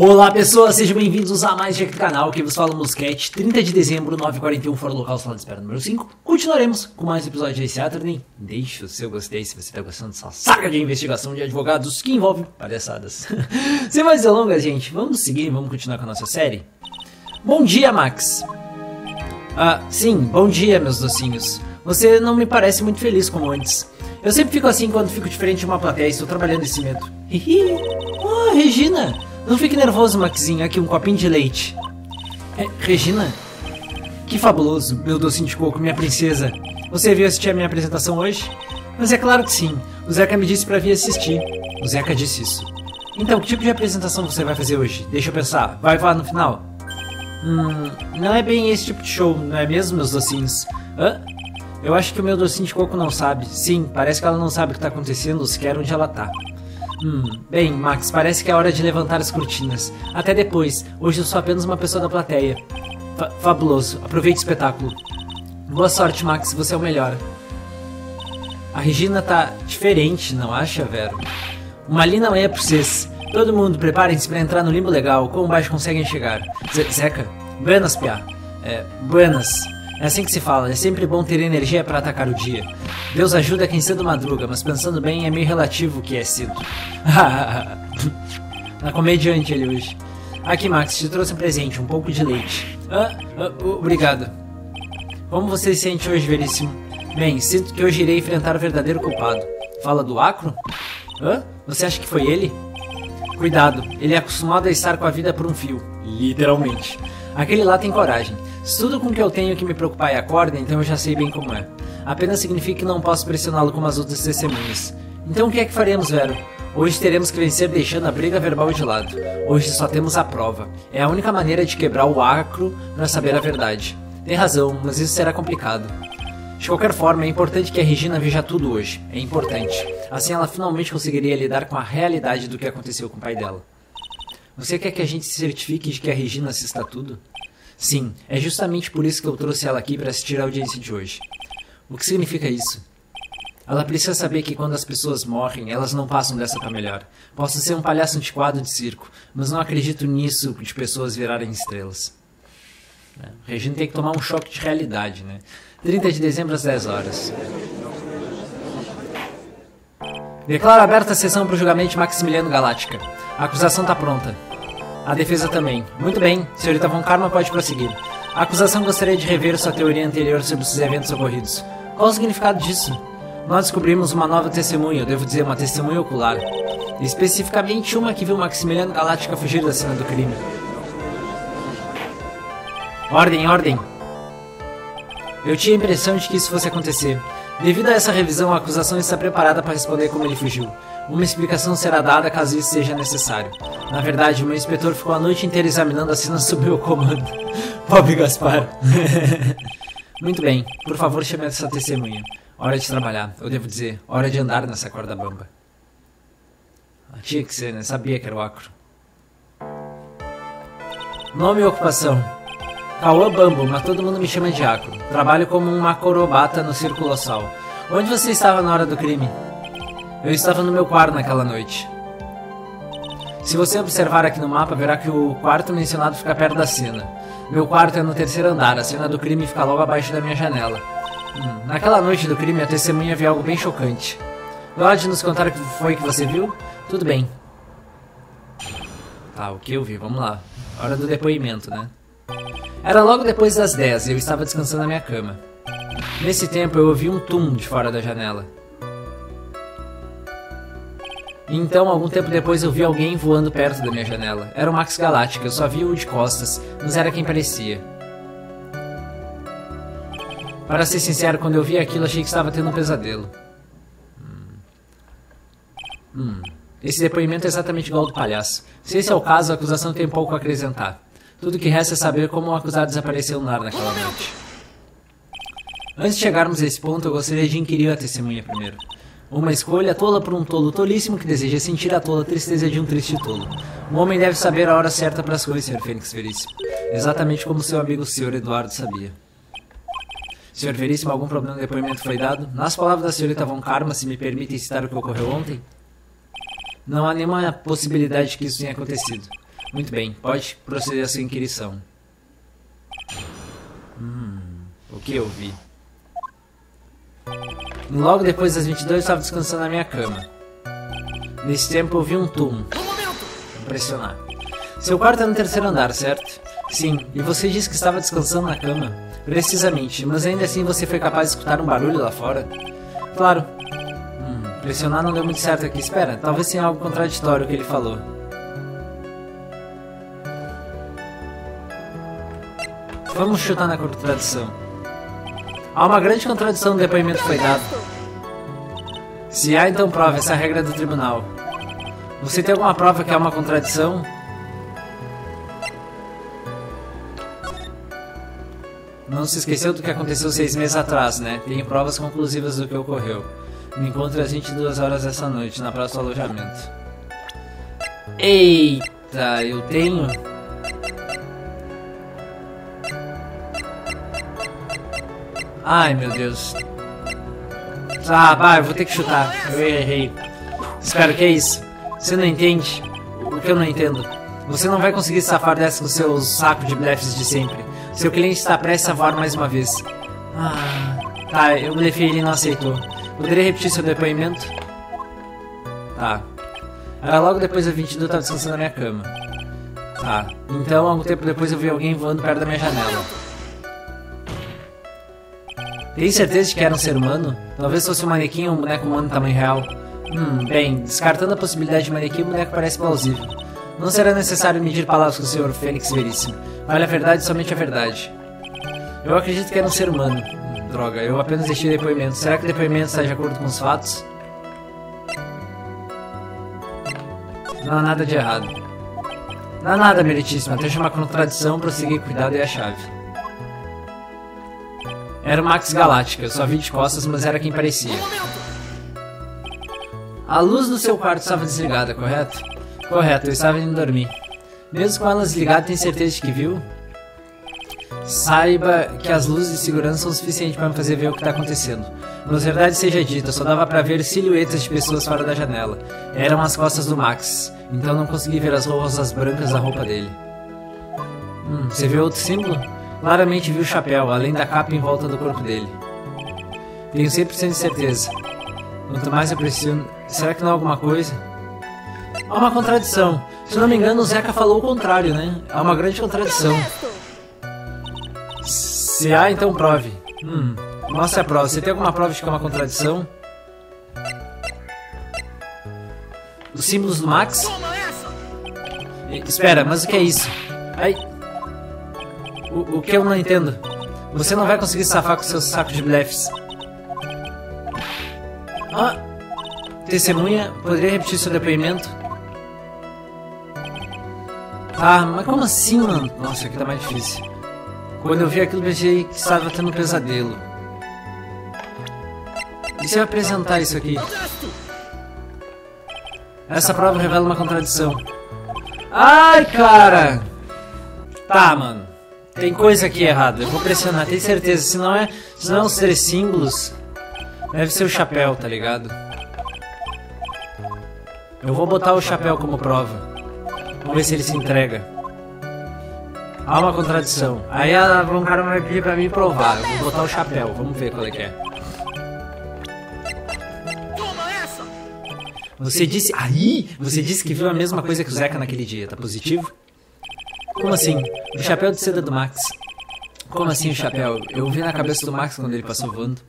Olá pessoas, sejam bem-vindos a mais um aqui do canal, que vos fala Musquete, 30 de dezembro, 9h41, fora local, sala de espera número 5. Continuaremos com mais um episódio de Saturday. Deixe o seu gostei se você está gostando dessa saga de investigação de advogados que envolve palhaçadas. Sem mais delongas, gente, vamos seguir, vamos continuar com a nossa série. Bom dia, Max. Ah, sim, bom dia, meus docinhos. Você não me parece muito feliz como antes. Eu sempre fico assim quando fico diferente de uma plateia e estou trabalhando esse medo. Hihi. Ah, Regina! Não fique nervoso, Maxinho. Aqui um copinho de leite. É, Regina? Que fabuloso, meu docinho de coco, minha princesa. Você veio assistir a minha apresentação hoje? Mas é claro que sim. O Zeca me disse para vir assistir. O Zeca disse isso. Então, que tipo de apresentação você vai fazer hoje? Deixa eu pensar. Vai voar no final? Hum, não é bem esse tipo de show, não é mesmo, meus docinhos? Hã? Eu acho que o meu docinho de coco não sabe. Sim, parece que ela não sabe o que está acontecendo sequer onde ela tá. Hum, bem, Max, parece que é hora de levantar as cortinas. Até depois. Hoje eu sou apenas uma pessoa da plateia. Fa fabuloso. Aproveite o espetáculo. Boa sorte, Max. Você é o melhor. A Regina tá diferente, não acha, Vero? Uma linda manhã pra vocês. Todo mundo, preparem-se para entrar no limbo legal. Como baixo conseguem chegar? Z Zeca? Buenas, Pia. É, buenas. É assim que se fala, é sempre bom ter energia para atacar o dia. Deus ajuda quem cedo madruga, mas pensando bem é meio relativo o que é cedo. Na comediante ele hoje. Aqui, Max, te trouxe um presente, um pouco de leite. Ah, ah, obrigado. Como você se sente hoje, Veríssimo? Bem, sinto que hoje irei enfrentar o verdadeiro culpado. Fala do Acro? Hã? Você acha que foi ele? Cuidado, ele é acostumado a estar com a vida por um fio. Literalmente. Aquele lá tem coragem. Tudo com que eu tenho que me preocupar é a corda, então eu já sei bem como é. Apenas significa que não posso pressioná-lo como as outras testemunhas. Então o que é que faremos, Vero? Hoje teremos que vencer deixando a briga verbal de lado. Hoje só temos a prova. É a única maneira de quebrar o acro para saber a verdade. Tem razão, mas isso será complicado. De qualquer forma, é importante que a Regina veja tudo hoje. É importante. Assim ela finalmente conseguiria lidar com a realidade do que aconteceu com o pai dela. Você quer que a gente se certifique de que a Regina assista tudo? Sim, é justamente por isso que eu trouxe ela aqui para assistir a audiência de hoje. O que significa isso? Ela precisa saber que quando as pessoas morrem, elas não passam dessa para melhor. Posso ser um palhaço antiquado de circo, mas não acredito nisso de pessoas virarem estrelas. É, Regina tem que tomar um choque de realidade, né? 30 de dezembro às 10 horas. Declaro aberta a sessão para o julgamento de Maximiliano Galáctica. A acusação está pronta. A defesa também. Muito bem, senhorita Von Karma pode prosseguir. A acusação gostaria de rever sua teoria anterior sobre os eventos ocorridos. Qual o significado disso? Nós descobrimos uma nova testemunha, eu devo dizer, uma testemunha ocular. Especificamente uma que viu Maximiliano Galáctica fugir da cena do crime. Ordem, ordem! Eu tinha a impressão de que isso fosse acontecer. Devido a essa revisão, a acusação está preparada para responder como ele fugiu. Uma explicação será dada caso isso seja necessário. Na verdade, meu inspetor ficou a noite inteira examinando a cena sob meu comando. Pobre Gaspar. Muito bem, por favor chame essa testemunha. Hora de trabalhar, eu devo dizer, hora de andar nessa corda bamba. Ah, tinha que ser, né? Sabia que era o acro. Nome e ocupação. Cauã Bambo, mas todo mundo me chama de acro. Trabalho como um macorobata no circo colossal. Onde você estava na hora do crime? Eu estava no meu quarto naquela noite. Se você observar aqui no mapa, verá que o quarto mencionado fica perto da cena. Meu quarto é no terceiro andar, a cena do crime fica logo abaixo da minha janela. Hum, naquela noite do crime, a testemunha viu algo bem chocante. Pode nos contar o que foi que você viu? Tudo bem. Tá, o que eu vi? Vamos lá. Hora do depoimento, né? Era logo depois das 10 e eu estava descansando na minha cama. Nesse tempo eu ouvi um tum de fora da janela. Então, algum tempo depois, eu vi alguém voando perto da minha janela. Era o Max Galáctica, eu só vi o de costas, mas era quem parecia. Para ser sincero, quando eu vi aquilo, achei que estava tendo um pesadelo. Hum. Hum. Esse depoimento é exatamente igual ao do palhaço. Se esse é o caso, a acusação tem pouco a acrescentar. Tudo que resta é saber como o acusado desapareceu no ar naquela noite. Antes de chegarmos a esse ponto, eu gostaria de inquirir a testemunha primeiro. Uma escolha tola por um tolo tolíssimo que deseja sentir a tola tristeza de um triste tolo. Um homem deve saber a hora certa para as coisas, Sr. Fênix Veríssimo. Exatamente como seu amigo Sr. Eduardo sabia. Sr. Veríssimo, algum problema no depoimento foi dado? Nas palavras da senhorita Von Karma, se me permitem citar o que ocorreu ontem? Não há nenhuma possibilidade de que isso tenha acontecido. Muito bem, pode proceder a sua inquirição. Hum, o que eu vi? Logo depois das 22 eu estava descansando na minha cama. Nesse tempo eu vi um tum. Impressionar. Seu quarto é no terceiro andar, certo? Sim, e você disse que estava descansando na cama? Precisamente, mas ainda assim você foi capaz de escutar um barulho lá fora? Claro. Hum, pressionar não deu muito certo aqui. Espera, talvez tenha algo contraditório que ele falou. Vamos chutar na contradição. Há uma grande contradição no depoimento que foi dado. Se há, então prova, essa é a regra do tribunal. Você tem alguma prova que há uma contradição? Não se esqueceu do que aconteceu seis meses atrás, né? Tem provas conclusivas do que ocorreu. Me encontre às 22 horas dessa noite, na praça do alojamento. Eita, eu tenho... Ai, meu Deus. Ah, vai, vou ter que chutar. Eu errei. Espero que é isso. Você não entende o que eu não entendo. Você não vai conseguir safar dessa com seus sacos de blefs de sempre. Seu cliente está prestes a voar mais uma vez. Ah, tá, eu blefei e ele não aceitou. Poderia repetir seu depoimento? Tá. Era logo depois da 22 eu estava descansando na minha cama. Tá. Então, algum tempo depois eu vi alguém voando perto da minha janela. Tem certeza de que era um ser humano? Talvez fosse um manequim ou um boneco humano tamanho real. Hum, bem, descartando a possibilidade de manequim, o boneco parece plausível. Não será necessário medir palavras com o Sr. Fênix Veríssimo. Vale a verdade somente a verdade. Eu acredito que era um ser humano. Hum, droga, eu apenas deixei depoimento. Será que o depoimento está de acordo com os fatos? Não há nada de errado. Não há nada, meritíssimo. Até chamar contradição, prosseguir cuidado e a chave. Era o Max Galáctica, só vi de costas, mas era quem parecia. A luz do seu quarto estava desligada, correto? Correto, eu estava indo dormir. Mesmo com ela desligada, tem certeza de que viu? Saiba que as luzes de segurança são suficientes para me fazer ver o que está acontecendo. Mas verdade seja dita, só dava para ver silhuetas de pessoas fora da janela. Eram as costas do Max, então não consegui ver as rosas brancas da roupa dele. Hum, você viu outro símbolo? Claramente viu o chapéu, além da capa em volta do corpo dele. Tenho 100% de certeza. Quanto mais eu preciso. Será que não há alguma coisa? Há uma contradição. Se não me engano, o Zeca falou o contrário, né? Há uma grande contradição. Se há, então prove. Hum, mostre a prova. Você tem alguma prova de que é uma contradição? Os símbolos do Max? Espera, mas o que é isso? Ai. O, o que eu não entendo? Você não vai conseguir safar com seus sacos de blefs. Ah, testemunha, poderia repetir seu depoimento? Tá, mas como assim, mano? Nossa, aqui tá mais difícil. Quando eu vi aquilo, pensei que estava tendo um pesadelo. E se eu apresentar isso aqui? Essa prova revela uma contradição. Ai, cara! Tá, mano. Tem coisa aqui errada. Eu vou pressionar, tem certeza. Se não é, se não é os três símbolos, deve ser o chapéu, tá ligado? Eu vou botar o chapéu como prova. Vamos ver se ele se entrega. Há uma contradição. Aí um cara vai pedir pra mim provar. Eu vou botar o chapéu. Vamos ver qual é que é. Você disse. Aí! Você disse que viu a mesma coisa que o Zeca naquele dia. Tá positivo? Como assim? O chapéu de seda do Max. Como assim o chapéu? Eu vi na cabeça do Max quando ele passou voando.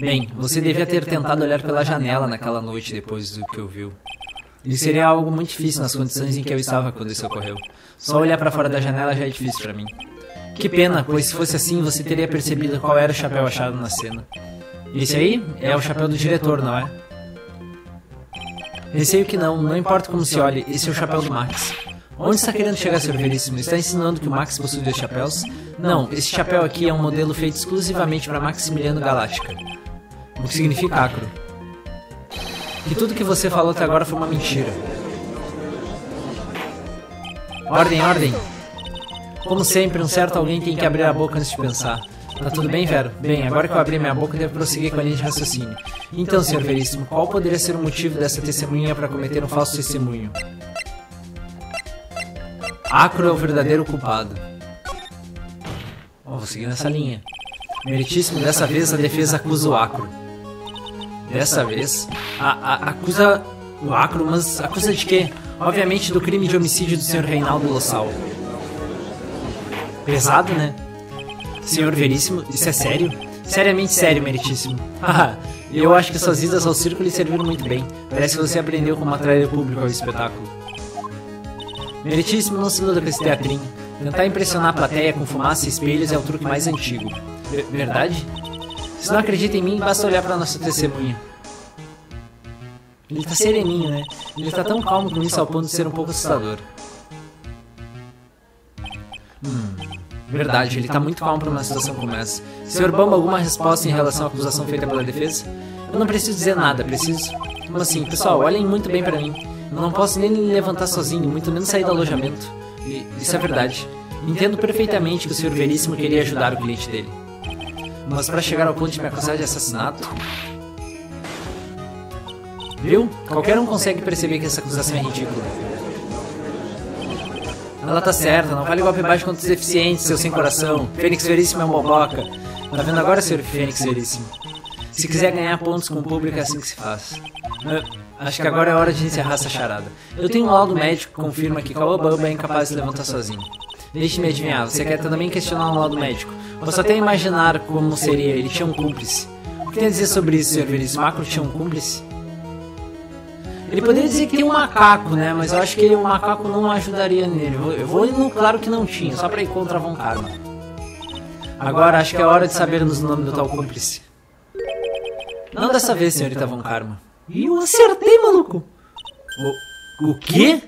Bem, você devia ter tentado olhar pela janela naquela noite depois do que eu viu. Isso seria algo muito difícil nas condições em que eu estava quando isso ocorreu. Só olhar para fora da janela já é difícil para mim. Que pena, pois se fosse assim você teria percebido qual era o chapéu achado na cena. Esse aí é o chapéu do diretor, não é? Receio que não, não importa como se olhe, esse é o chapéu do Max. Onde está querendo chegar, Sr. Veríssimo? Está insinuando que o Max possui dois chapéus? Não, esse chapéu aqui é um modelo feito exclusivamente para Maximiliano Galáctica. O que significa acro. Que tudo que você falou até agora foi uma mentira. Ordem, ordem. Como sempre, um certo alguém tem que abrir a boca antes de pensar. Tá tudo bem, Vero? Bem, agora que eu abri minha boca, devo prosseguir com a linha de raciocínio. Então, Sr. Veríssimo, qual poderia ser o motivo dessa testemunha para cometer um falso testemunho? Acro é o verdadeiro culpado. Oh, vou seguir nessa linha. Meritíssimo, dessa vez a defesa acusa o Acro. Dessa vez, a, a, acusa o Acro, mas acusa de quê? Obviamente do crime de homicídio do Sr. Reinaldo Lossal. Pesado, né? Senhor Veríssimo, isso é sério? Seriamente sério, meritíssimo. Haha, eu acho que suas idas ao circo lhe serviram muito bem. Parece que você aprendeu como atrair o público ao espetáculo. Meritíssimo, não se iluda com esse teatrinho. Tentar impressionar a plateia com fumaça e espelhos é o truque mais antigo. V verdade? Se não acredita em mim, basta olhar para nossa testemunha. Ele tá sereninho, né? Ele tá tão calmo com isso ao ponto de ser um pouco assustador. Hum, verdade, ele tá muito calmo para uma situação como essa. Senhor Bamba, alguma resposta em relação à acusação feita pela defesa? Eu não preciso dizer nada, preciso. Como assim? Pessoal, olhem muito bem para mim. Não posso nem levantar sozinho, muito menos sair do alojamento. Isso é verdade. Entendo perfeitamente que o Sr. Veríssimo queria ajudar o cliente dele. Mas para chegar ao ponto de me acusar de assassinato. Viu? Qualquer um consegue perceber que essa acusação é ridícula. Ela tá certa, não vale golpe baixo contra os deficientes, seu sem coração. Fênix Veríssimo é um boboca. Tá vendo agora, Sr. Fênix Veríssimo? Se quiser ganhar pontos com o público, é assim que se faz. Eu acho que agora é hora de encerrar essa charada. Eu tenho um laudo médico que confirma que Kawabamba é incapaz de levantar sozinho. Deixe-me adivinhar, você quer também questionar um laudo médico? Posso até imaginar como seria, ele tinha um cúmplice. O que tem a dizer sobre isso, Sr. Veríssimo? Macro tinha um cúmplice? Ele poderia dizer que tem um macaco, né? Mas eu acho que o macaco não ajudaria nele. Eu vou indo claro que não tinha, só pra ir contra a Von Karma. Agora acho que é hora de sabermos o nome do tal cúmplice. Não dessa vez, senhorita Von Karma. E eu acertei, maluco! O, o quê?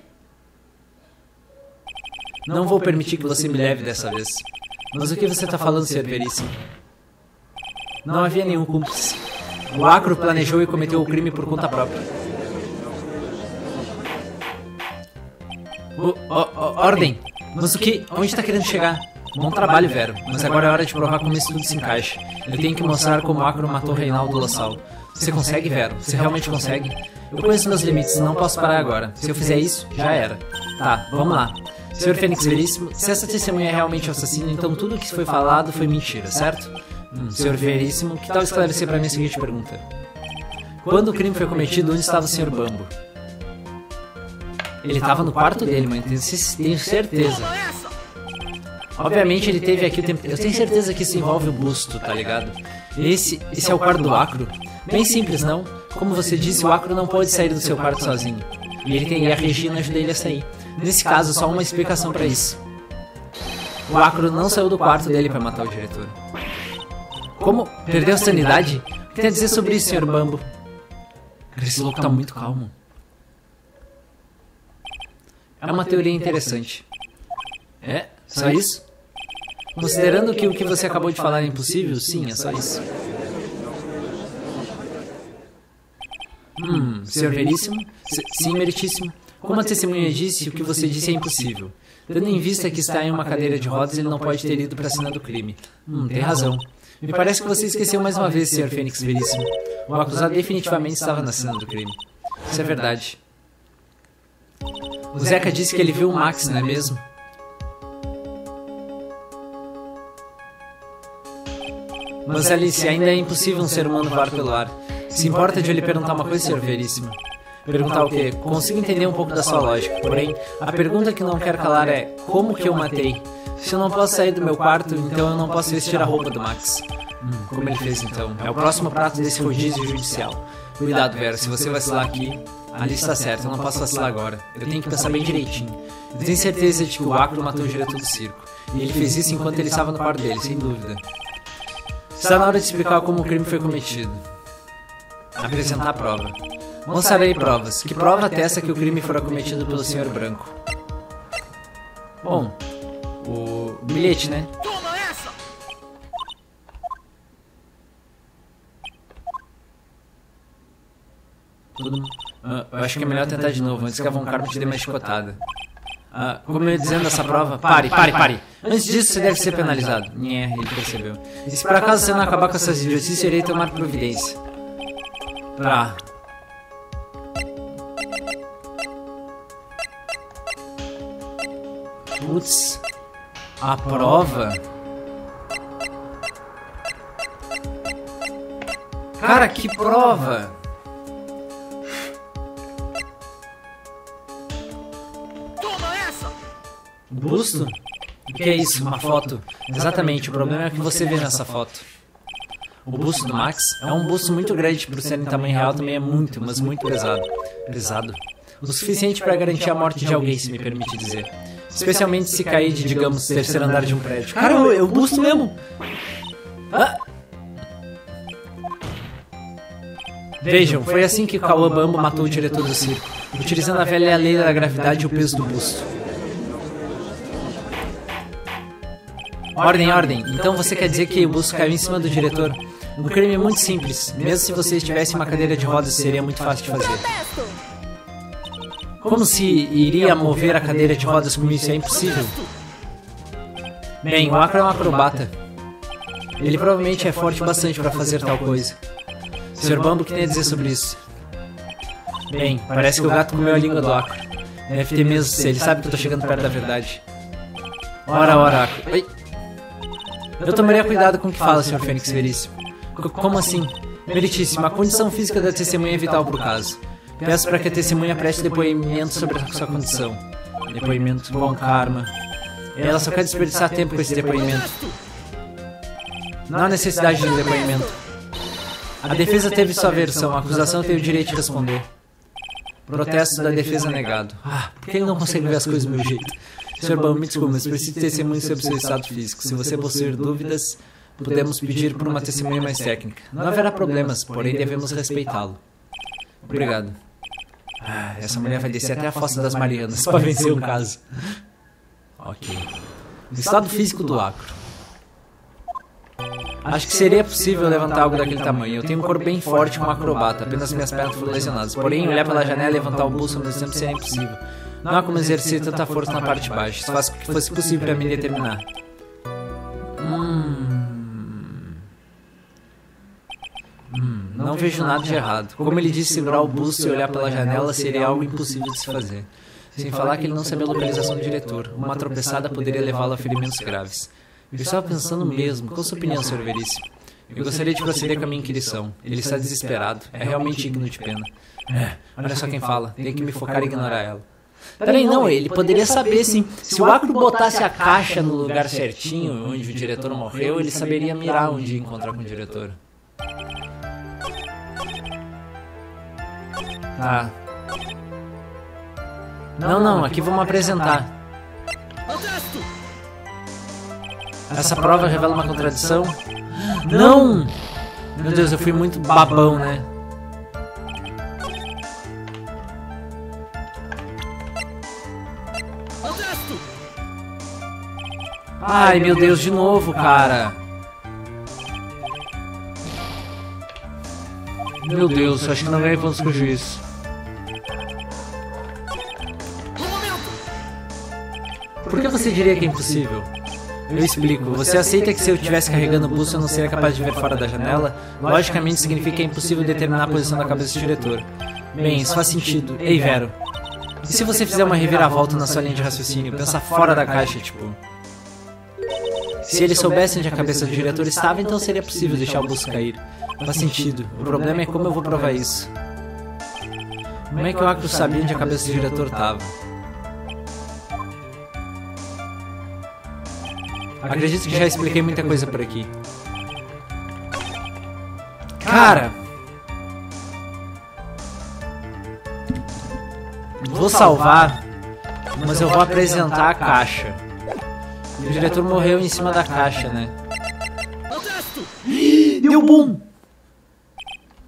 Não vou permitir que você me leve dessa vez. Mas o que você está falando, senhor Veríssimo? Não havia nenhum cúmplice. O Acro planejou e cometeu o crime por conta própria. O, o, ordem! Mas o que? Onde está querendo chegar? Bom trabalho, Vero. Mas agora é hora de provar como isso tudo se encaixa. Eu tenho que mostrar como o Acro matou Reinaldo Lossal. Você consegue, Vero? Você realmente consegue? Eu conheço meus limites, não posso parar agora. Se eu fizer isso, já era. Tá, vamos lá. Senhor Fênix Veríssimo, se essa testemunha é realmente o assassino, então tudo o que foi falado foi mentira, certo? Hum, Senhor Veríssimo, que tal esclarecer para mim a seguinte pergunta? Quando o crime foi cometido, onde estava o Senhor Bambo? Ele estava no quarto dele, mas tenho certeza. Obviamente ele teve aqui o tempo. Eu tenho certeza que isso envolve o busto, tá ligado? Esse, esse é o quarto do Acro. Bem simples, não? Como você disse, o Acro não pode sair do seu quarto sozinho. E ele tem a Regina ajuda ele a sair. Nesse caso, só uma explicação para isso. O Acro não saiu do quarto dele para matar o diretor. Como? Perdeu a sanidade? O que tem a dizer sobre isso, Sr. Bambo? Esse louco tá muito calmo. É uma teoria interessante. É? Só isso? Considerando que o que você acabou de falar é impossível, sim, é só isso. Hum, senhor Veríssimo? sim, meritíssimo. Como a testemunha disse, o que você disse é impossível. Tendo em vista que está em uma cadeira de rodas, ele não pode ter ido para a cena do crime. Hum, tem razão. Me parece que você esqueceu mais uma vez, Sr. Fênix Veríssimo. O acusado definitivamente estava na cena do crime. Isso é verdade. O Zeca disse que ele viu o Max, não é mesmo? Mas Alice, ainda é impossível um ser humano voar pelo ar. Se importa de eu lhe perguntar uma coisa, Sr. Veríssimo? Perguntar o quê? Consigo entender um pouco da sua lógica, porém, a pergunta que não quero calar é: como que eu matei? Se eu não posso sair do meu quarto, então eu não posso vestir a roupa do Max. Hum, como ele fez então? É o próximo prato desse rodízio judicial. Cuidado, Vera, se você vacilar aqui, a lista está certa, eu não posso vacilar agora. Eu tenho que pensar bem direitinho. Eu tenho certeza de que o Acro matou o diretor do circo. E ele fez isso enquanto ele estava no quarto dele, sem dúvida. Está na hora de explicar como o crime foi cometido. Apresentar a prova. Mostrarei provas. Que prova atesta que o crime fora cometido pelo Sr. Branco? Bom, o bilhete, né? Toma essa! Tudo. Uh, eu acho que é melhor tentar de novo, antes que a Von Karma te dê uma chicotada. Uh, como eu ia dizendo essa prova, pare, pare, pare. Antes disso, você deve ser penalizado. Nhé, ele percebeu. E se por acaso você não acabar com essas idiotices, irei tomar providência. Pra Putz. A prova. Cara, que prova! Toma essa! Busto? O que é isso? Uma foto? Exatamente, o problema é que você vê nessa foto. O busto do Max é um busto muito grande para ser em tamanho real, também é muito, mas muito pesado. Pesado? O suficiente para garantir a morte de alguém, se me permite dizer. Especialmente se cair de, digamos, terceiro andar de um prédio. Cara, eu, eu busto mesmo! Ah! Vejam, foi assim que Kawabambo matou o diretor do circo, utilizando a velha lei da gravidade e o peso do busto. Ordem, ordem. Então você quer dizer que o busto caiu em cima do diretor? O crime é muito simples. Mesmo se você estivesse em uma cadeira de rodas, seria muito fácil de fazer. Como se iria mover a cadeira de rodas com isso? É impossível. Bem, o Acro é um acrobata. Ele provavelmente é forte bastante para fazer tal coisa. Sr. Bambo, o que tem a dizer sobre isso? Bem, parece que o gato comeu a língua do Acro. Deve ter mesmo ele sabe que eu tô chegando perto da verdade. Ora, ora, Acro. Oi. Eu tomaria cuidado com o que fala, Sr. Fênix Veríssimo. C- como assim? Meritíssimo, a condição física da testemunha é vital pro caso. Peço para que a testemunha preste depoimento sobre a sua condição. Depoimento com karma. Ela só quer desperdiçar tempo com esse depoimento. Não há necessidade de depoimento. A defesa teve sua versão, a acusação tem o direito de responder. Protesto da defesa negado. Ah, por que ele não consegue ver as coisas do meu jeito? Sr. Bam, me desculpe, mas preciso de testemunho sobre seu estado físico. Se você possuir dúvidas, podemos pedir por uma testemunha mais técnica. Não haverá problemas, porém devemos respeitá-lo. Obrigado. Ah, essa mulher vai descer até a fossa das Marianas para vencer um caso. Ok. O estado físico do Acro. Acho que seria possível levantar algo daquele tamanho. Eu tenho um corpo bem forte como um acrobata, apenas minhas pernas foram lesionadas. Porém, olhar pela janela e levantar o busto ao mesmo tempo seria impossível. Não há como exercer tanta força na parte de baixo. Isso faz com que fosse possível para mim determinar. Hum. Hum, não vejo nada de errado. Como ele disse, segurar o busto e olhar pela janela seria algo impossível de se fazer. Sem falar que ele não sabia a localização do diretor. Uma tropeçada poderia levá-lo a ferimentos graves. Eu estava pensando mesmo. Qual a sua opinião, Sr. Veríssimo? Eu gostaria de proceder com a minha inquirição. Ele está desesperado. É realmente digno de pena. É, olha só quem fala. Tenho que me focar e ignorar ela. Peraí, não, ele poderia saber sim. Se o Acro botasse a caixa no lugar certinho, onde o diretor morreu, ele saberia mirar onde ia encontrar com o diretor. Tá. Não, não, aqui vamos apresentar. Essa prova revela uma contradição? Não! Meu Deus, eu fui muito babão, né? Ai, meu Deus, de novo, cara. Meu Deus, acho que não ganhei pontos com o juiz. Por que você diria que é impossível? Eu explico. Você aceita que se eu estivesse carregando o busto eu não seria capaz de ver fora da janela? Logicamente significa que é impossível determinar a posição da cabeça do diretor. Bem, isso faz sentido. Ei, Vero. E se você fizer uma reviravolta na sua linha de raciocínio, pensar fora da caixa, tipo... Se ele soubesse onde a cabeça do diretor estava, então seria possível deixar o busto cair. Faz sentido. O problema é como eu vou provar isso. Como é que o Acro sabia onde a cabeça do diretor estava? Acredito que já expliquei muita coisa por aqui. Cara! Vou salvar, mas eu vou apresentar a caixa. O diretor morreu em cima da caixa, né? Deu bom!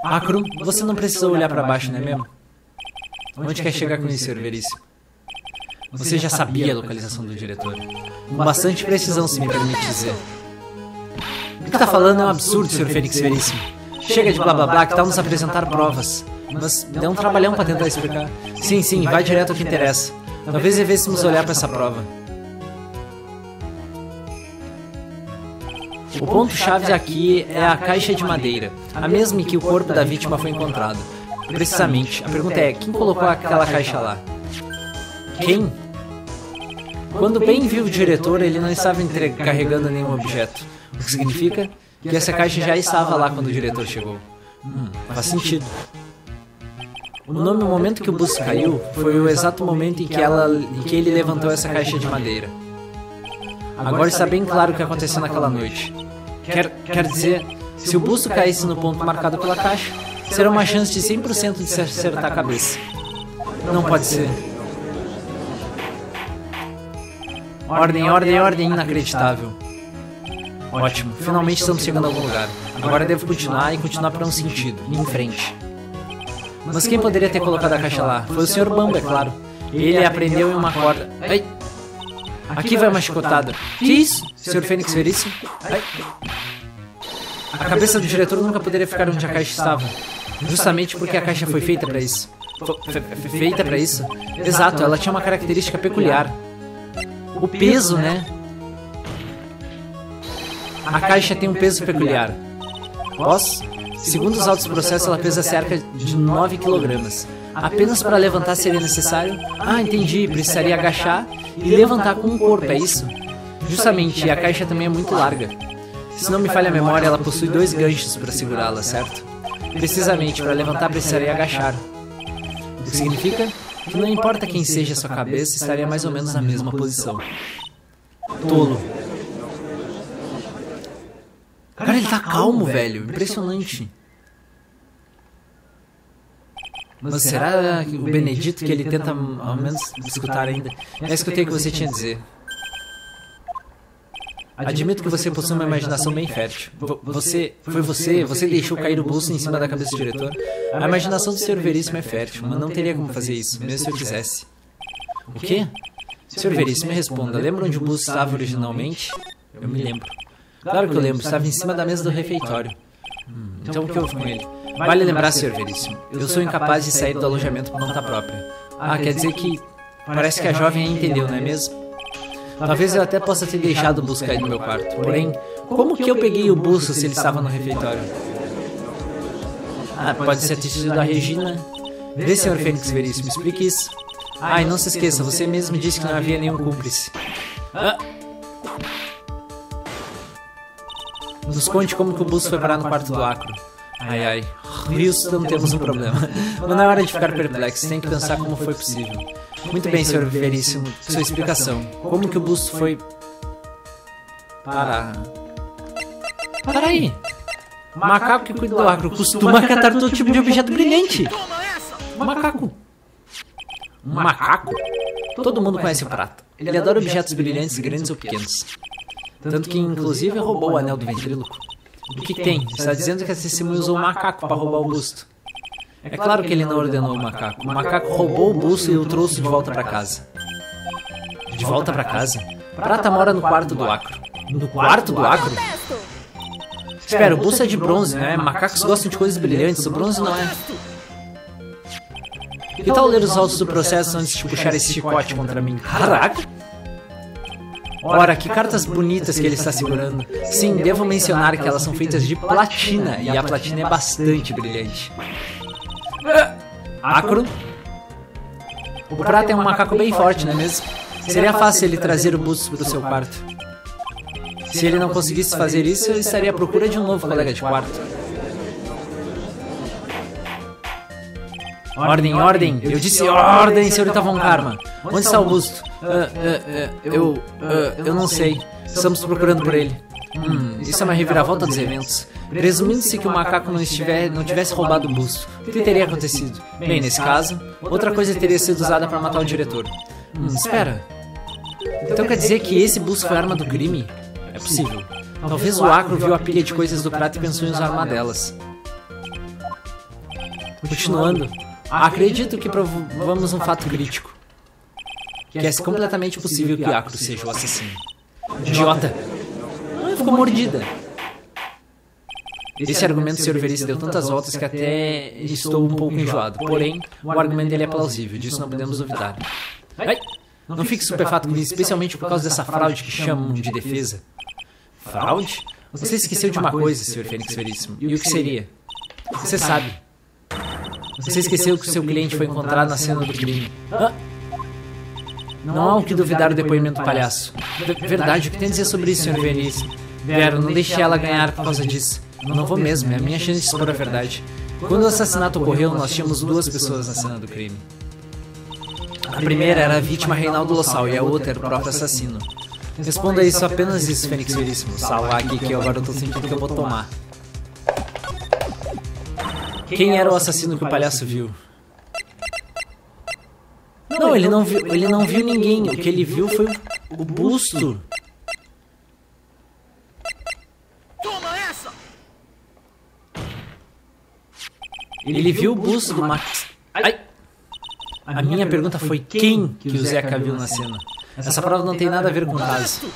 Acro, você não precisou olhar pra baixo, não é mesmo? Onde quer chegar com isso. Veríssimo? Você já sabia a localização do diretor. Com bastante precisão, se me permite dizer. O que tá falando é um absurdo, Sr. Fênix Veríssimo. Chega de blá blá blá, que tal nos apresentar provas. Mas deu um trabalhão pra tentar explicar. Sim, sim, vai direto ao que interessa. Talvez devêssemos olhar pra essa prova. O ponto-chave aqui é a caixa de madeira, a mesma em que o corpo da vítima foi encontrado. Precisamente, a pergunta é: quem colocou aquela caixa lá? Quem? Quando bem viu o diretor, ele não estava carregando nenhum objeto. O que significa que essa caixa já estava lá quando o diretor chegou. Hum, faz sentido. O nome momento que o bus caiu foi o exato momento em que, ela, em que ele levantou essa caixa de madeira. Agora está bem claro o que aconteceu naquela noite. Quer, quer dizer, se o busto caísse no ponto marcado pela caixa, será uma chance de 100% de se acertar a cabeça. Não pode ser. Ordem, ordem, ordem, inacreditável. Ótimo, finalmente estamos chegando a algum lugar. Agora devo continuar e continuar para um sentido, em frente. Mas quem poderia ter colocado a caixa lá? Foi o Sr. Bamba, é claro. Ele aprendeu em uma corda. Ai! Aqui vai uma chicotada. Que isso? Sr. Fênix Veríssimo? Ai! A cabeça do diretor nunca poderia ficar onde a caixa estava. Justamente porque a caixa foi feita para isso. Feita para isso? Exato, ela tinha uma característica peculiar. O peso, né? A caixa tem um peso peculiar. Boss, segundo os autos processos, ela pesa cerca de 9 kg. Apenas para levantar seria necessário. Ah, entendi. Precisaria agachar e levantar com o corpo, é isso? Justamente, a caixa também é muito larga. Se não me falha a memória, ela possui dois ganchos para segurá-la, certo? Precisamente, para levantar precisaria agachar. O que significa que não importa quem seja a sua cabeça, estaria mais ou menos na mesma posição. Tolo. Cara, ele tá calmo, velho. Impressionante. Mas será que o Benedito que ele tenta ao menos escutar ainda? Já escutei o que você tinha a dizer. Admito que você possui uma imaginação bem fértil. Vo- Você, foi você, você deixou cair o bolso em cima da cabeça do diretor. A imaginação do Sr. Veríssimo é fértil, mas não teria como fazer isso, mesmo se eu quisesse. O quê? Sr. Veríssimo, me responda. Lembra onde o bolso estava originalmente? Eu me lembro. Claro que eu lembro, estava em cima da mesa do refeitório. Hum, então o que houve com ele? Vale lembrar, Sr. Veríssimo, eu sou incapaz de sair do alojamento por conta própria. Ah, quer dizer que... Parece que a jovem entendeu, não é mesmo? Talvez eu até possa ter deixado o busto cair no meu quarto. Porém, como que eu peguei o busto se ele estava no refeitório? Ah, pode ser sido da Regina. Vê, Sr. Fênix Veríssimo, explique isso. Ah, e não se esqueça, você mesmo disse que não havia nenhum cúmplice. Ah. Nos conte como que o busto foi parar no quarto do Acro. Ai, ai. Houston, temos um problema. Mas não é hora de ficar perplexo, tem que pensar como foi possível. Muito bem, Sr. Veríssimo, sua explicação. Como que o busto foi... Parar... Para aí! Macaco que cuida do Acro costuma catar todo tipo de objeto brilhante. Macaco. Um macaco? Todo mundo conhece o Prata. Ele adora objetos brilhantes, grandes ou pequenos. Tanto que, inclusive, roubou o anel do ventríloco. O que tem? Está dizendo que a testemunha usou o macaco para roubar o busto. É claro que ele não ordenou o macaco. O macaco roubou o busto e o trouxe de volta para casa. De volta para casa? Prata mora no quarto do Acro. No quarto do Acro? Espera, o busto é de bronze, né? Macacos gostam de coisas brilhantes, o bronze não é. Que tal ler os autos do processo antes de puxar esse chicote contra mim? Caraca! Ora, que cartas bonitas que ele está segurando. Sim, devo mencionar que elas são feitas de platina, e a platina é bastante brilhante. Acro? O prata é um macaco bem forte, não é mesmo? Seria fácil ele trazer o busto para o seu quarto. Se ele não conseguisse fazer isso, eu estaria à procura de um novo colega de quarto. Ordem, ordem! Eu disse ordem, senhorita Von Karma! Onde está o busto? Ah, ah, ah, eu. eu não sei. Estamos procurando por ele. Hum, isso é uma reviravolta dos eventos. Presumindo-se que o macaco não, estiver, não tivesse roubado o busto, o que teria acontecido? Bem, nesse caso, outra coisa teria sido usada para matar o diretor. Hum, espera. Então quer dizer que esse busto foi arma do crime? É possível. Talvez o Acro viu a pilha de coisas do prato e pensou em usar uma delas. Continuando, acredito que provamos um fato crítico. Que é completamente possível que Acro seja o assassino. Idiota! Ah, ficou mordida. Esse argumento, Sr. Veríssimo, deu tantas voltas que até estou um pouco enjoado. Porém, o argumento dele é plausível, disso não podemos duvidar. Ai, não fique estupefato com isso, especialmente por causa dessa fraude que chamam de defesa. Fraude? Você esqueceu de uma coisa, Sr. Fênix Veríssimo. E o que seria? Você sabe. Você esqueceu que seu cliente foi encontrado na cena do crime. Ah. Não há o que duvidar do depoimento do palhaço. Verdade, o que tem a dizer sobre isso, Sr. Venice? Vero, não deixe ela ganhar por causa disso. Não vou mesmo, é a minha chance de expor a verdade. Quando o assassinato ocorreu, nós tínhamos duas pessoas na cena do crime. A primeira era a vítima Reinaldo Lossal e a outra era o próprio assassino. Responda isso, apenas isso, Fênix Veríssimo. Salvar aqui que agora eu tô sentindo que eu vou tomar. Quem era o assassino que o palhaço viu? Não, ele não viu, ele não viu ninguém. O que ele viu foi o, o busto. Toma essa! Ele viu o busto do Max. Ai! A minha pergunta foi quem que o Zeca viu na cena. Essa prova não tem nada a ver com o caso.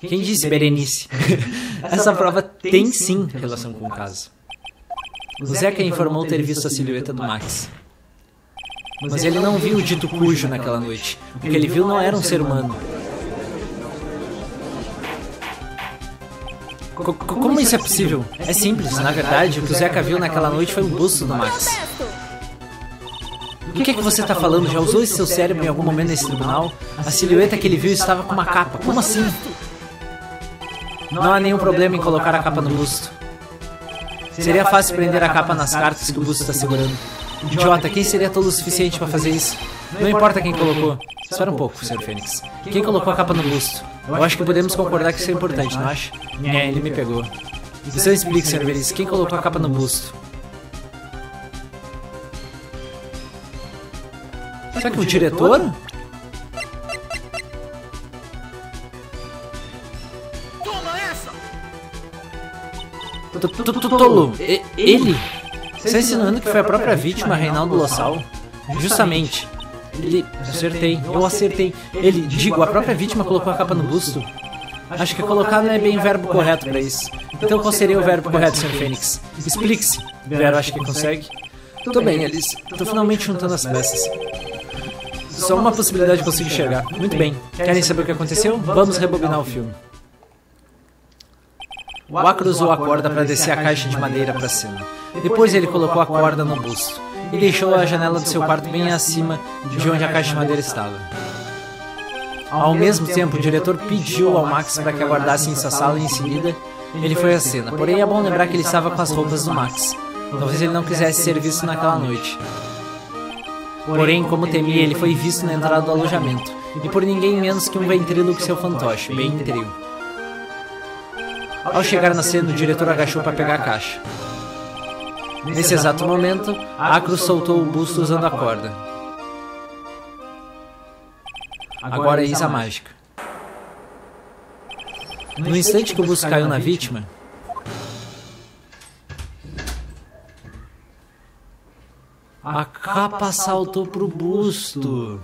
Quem disse Berenice? Essa prova tem sim relação com o caso. O Zeca informou ter visto a silhueta do Max. Mas ele não viu o dito cujo naquela noite. O que ele viu não era um ser humano. Co- como isso é possível? É simples, na verdade, o que o Zeca viu naquela noite foi o busto do Max. O que é que você tá falando? Já usou esse seu cérebro em algum momento nesse tribunal? A silhueta que ele viu estava com uma capa. Como assim? Não há nenhum problema em colocar a capa no busto. Seria fácil prender a capa nas cartas que o busto está segurando. Idiota, quem seria tolo o suficiente para fazer isso? Não importa quem colocou. Espera um pouco, Sr. Fênix. Quem colocou a capa no busto? Eu acho que podemos concordar que isso é importante, não acha? É, ele me pegou. Isso eu explico, Sr. Veris. Quem colocou a capa no busto? Será que o diretor? Tolo, ele? Você está insinuando que foi a própria vítima, Reinaldo Lossal? Justamente. Ele. Acertei, eu acertei. Ele, digo, a própria vítima colocou a capa no busto. Acho que colocar não é bem o verbo correto pra isso. Então qual seria o verbo correto, Sr. Fênix? Explique-se. Vero, acho que consegue. Tô bem, Alice. Tô finalmente juntando as peças. Só uma possibilidade eu consigo enxergar. Muito bem. Querem saber o que aconteceu? Vamos rebobinar o filme. O Acro usou a corda para descer a caixa de madeira para cima. Depois ele colocou a corda no busto e deixou a janela do seu quarto bem acima de onde a caixa de madeira estava. Ao mesmo tempo, o diretor pediu ao Max para que aguardasse em sua sala e em seguida ele foi à cena. Porém, é bom lembrar que ele estava com as roupas do Max. Talvez ele não quisesse ser visto naquela noite. Porém, como temia, ele foi visto na entrada do alojamento. E por ninguém menos que um ventríloco seu fantoche, bem trio. Ao chegar na cena, o diretor agachou para pegar a caixa. Nesse exato momento, Acro soltou o busto usando a corda. Agora eis a mágica. No instante que o busto caiu na vítima, a capa saltou pro busto.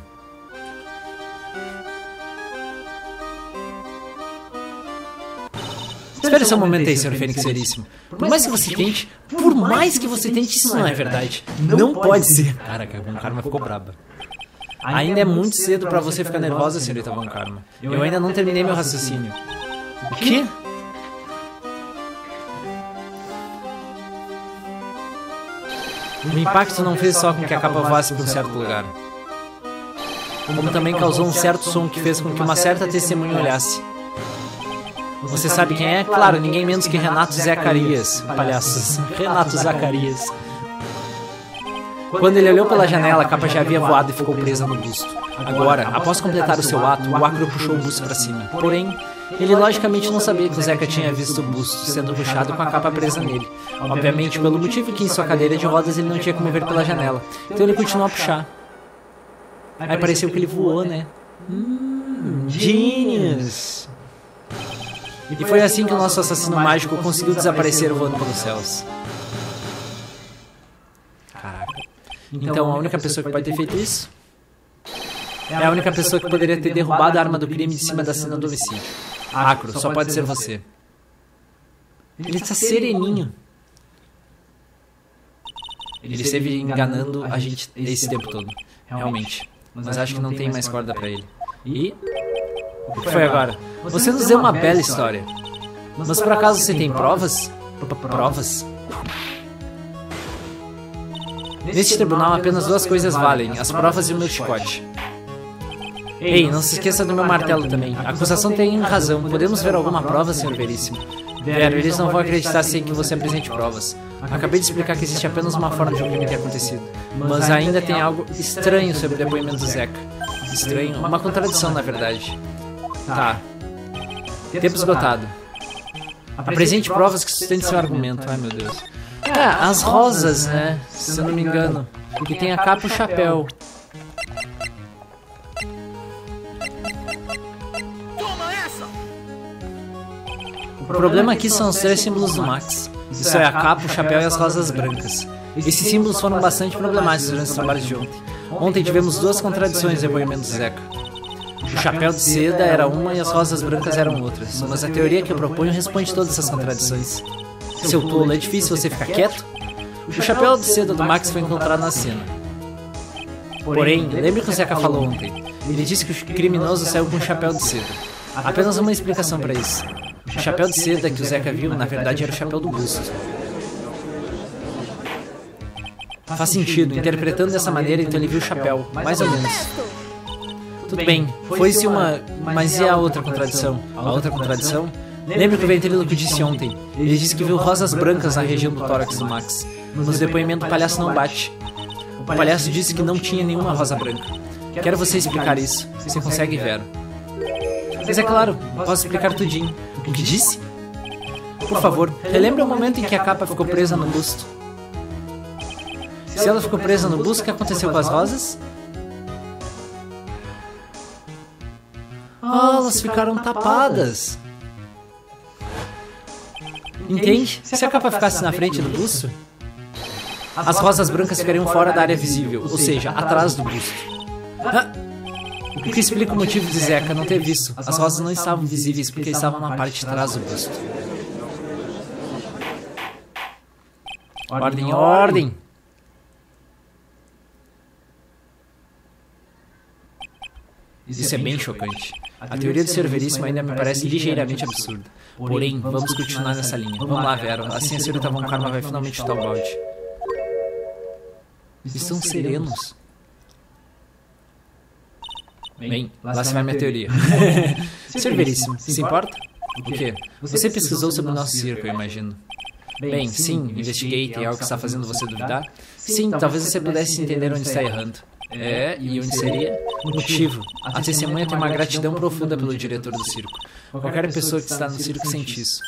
Espere só um momento aí, Sr. Fênix Seríssimo. Por mais que você tente, por mais que você tente, isso não é verdade. Não pode ser. Caraca, Von Karma ficou braba. Ainda é muito cedo pra você ficar nervosa, senhorita Von Karma. Eu ainda não terminei meu raciocínio. O quê? O impacto não fez só com que a capa voasse para um certo lugar, como também causou um certo som que fez com que uma certa testemunha olhasse. Você sabe quem é? Claro, ninguém menos que Renato Zacarias. Palhaços. Renato Zacarias. Quando ele olhou pela janela, a capa já havia voado e ficou presa no busto. Agora, após completar o seu ato, o Acro puxou o busto para cima. Porém, ele logicamente não sabia que o Zeca tinha visto o busto sendo puxado com a capa presa nele. Obviamente, pelo motivo que em sua cadeira de rodas ele não tinha como ver pela janela. Então ele continuou a puxar. Aí pareceu que ele voou, né? Hum, genius! E foi assim que o nosso assassino mágico conseguiu desaparecer voando pelos céus. Caraca. Então a única pessoa que pode ter feito isso é a única pessoa que poderia ter derrubado a arma do crime de cima da cena do homicídio. Acro, só pode ser você. Ele está sereninho. Ele esteve enganando a gente esse tempo todo. Realmente. Mas acho que não tem mais corda pra ele. E. O que foi agora? Você nos deu uma bela história. Mas por acaso você tem provas? Provas? Neste tribunal apenas duas coisas valem: as provas e o meu chicote. Ei, não se esqueça do meu martelo também. A acusação tem razão. Podemos ver alguma prova, senhor Veríssimo? Vero, eles não vão acreditar sem que você apresente provas. Acabei de explicar que existe apenas uma forma de um crime ter acontecido. Mas ainda tem algo estranho sobre o depoimento do Zeca. Estranho? Uma contradição, na verdade. Tá. Tempo esgotado. Apresente provas que sustentem seu argumento. Ai, meu Deus. É, as rosas, né? Se eu não me engano. Que tem a capa e o chapéu. Toma essa! O problema aqui são os três símbolos do Max. Isso é a capa, o chapéu e as rosas brancas. Esses símbolos foram bastante problemáticos durante os trabalhos de ontem. Ontem tivemos duas contradições no depoimento do Zeca. O chapéu de seda era uma e as rosas brancas eram outras. Mas a teoria que eu proponho responde todas essas contradições. Seu tolo, é difícil você ficar quieto? O chapéu de seda do Max foi encontrado na cena. Porém, lembre o que o Zeca falou ontem. Ele disse que o criminoso saiu com um chapéu de seda. Apenas uma explicação para isso. O chapéu de seda que o Zeca viu, na verdade, era o chapéu do busto. Faz sentido, interpretando dessa maneira, então ele viu o chapéu, mais ou menos. Tudo bem, foi-se uma. Mas e a outra contradição? A outra contradição? Lembra que o ventríloco disse ontem? Ele disse que viu rosas brancas na região do tórax do Max. Mas o depoimento do palhaço não bate. O palhaço disse que não tinha nenhuma rosa branca. Quero você explicar isso. Você consegue, Vero? Mas é claro, posso explicar tudinho. O que disse? Por favor, relembre o momento em que a capa ficou presa no busto. Se ela ficou presa no busto, o que aconteceu com as rosas? Ah, elas ficaram tapadas. Entende? Se a capa ficasse na frente do busto, as rosas brancas ficariam fora da área visível, ou seja, atrás do busto. Ah, o que explica o motivo de Zeca não ter visto. As rosas não estavam visíveis porque estavam na parte de trás do busto. Ordem, ordem! Isso é bem chocante. A teoria do Sr. Veríssimo ainda me parece ligeiramente absurda. Porém, vamos continuar nessa linha. Vamos lá, Vero. Assim a senhorita Von Karma vai finalmente chutar o balde. Estão serenos. Bem, lá se vai minha teoria. Sr. Veríssimo, se importa? O quê? Você pesquisou sobre o nosso circo, eu imagino. Bem, sim, investiguei. Tem algo que está fazendo você duvidar? Sim, talvez você pudesse entender onde está errando. É, e onde seria? Motivo. A testemunha tem uma gratidão profunda pelo diretor do circo. Qualquer pessoa que está no circo sente isso.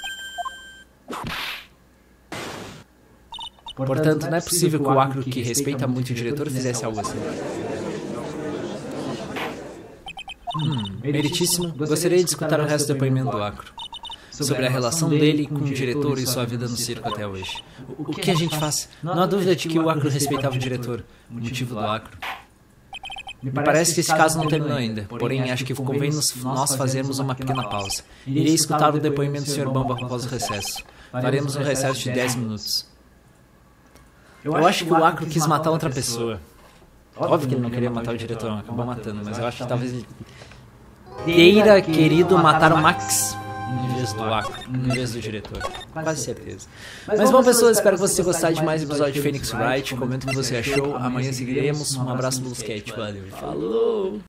Portanto, não é possível que o Acro, que respeita muito o diretor, fizesse algo assim. Hum, meritíssimo, gostaria de escutar o resto do depoimento do Acro. Sobre a relação dele com o diretor e sua vida no circo até hoje. O, o que a gente faz? Não há dúvida de que o Acro respeitava o diretor. O motivo do Acro. Me parece que esse caso não terminou ainda, porém acho que convém nos, nós fazermos uma pequena pausa. Irei escutar o depoimento do Sr. Bamba após o recesso. Faremos um recesso de 10 minutos. Eu acho que o Acro quis matar outra pessoa. Óbvio que ele não queria matar o diretor, acabou matando, mas eu acho que talvez ele teira querido matar o Max em vez do Acro, em vez do diretor. Quase certeza. Mas bom, pessoas, espero que você tenha gostado de mais um episódio de Phoenix Wright. Comenta o que você achou. Amanhã seguiremos. Um abraço no Sketch. Valeu. Falou!